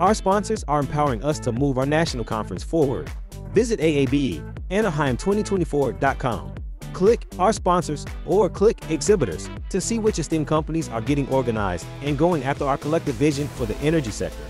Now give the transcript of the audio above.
Our sponsors are empowering us to move our national conference forward. Visit AABE, Anaheim2024.com. Click our sponsors or click exhibitors to see which esteemed companies are getting organized and going after our collective vision for the energy sector.